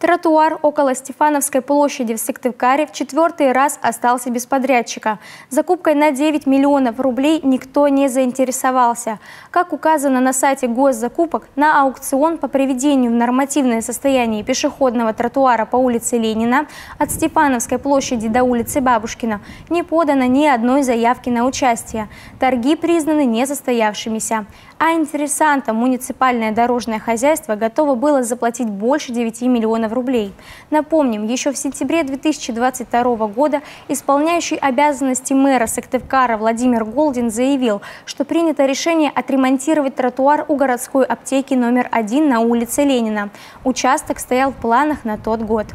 Тротуар около Стефановской площади в Сыктывкаре в четвертый раз остался без подрядчика. Закупкой на 9 миллионов рублей никто не заинтересовался. Как указано на сайте госзакупок, на аукцион по приведению в нормативное состояние пешеходного тротуара по улице Ленина от Стефановской площади до улицы Бабушкина не подано ни одной заявки на участие. Торги признаны несостоявшимися. А интересантам муниципальное дорожное хозяйство готово было заплатить больше 9 миллионов рублей. Напомним, еще в сентябре 2022 года исполняющий обязанности мэра Сыктывкара Владимир Голдин заявил, что принято решение отремонтировать тротуар у городской аптеки номер один на улице Ленина. Участок стоял в планах на тот год.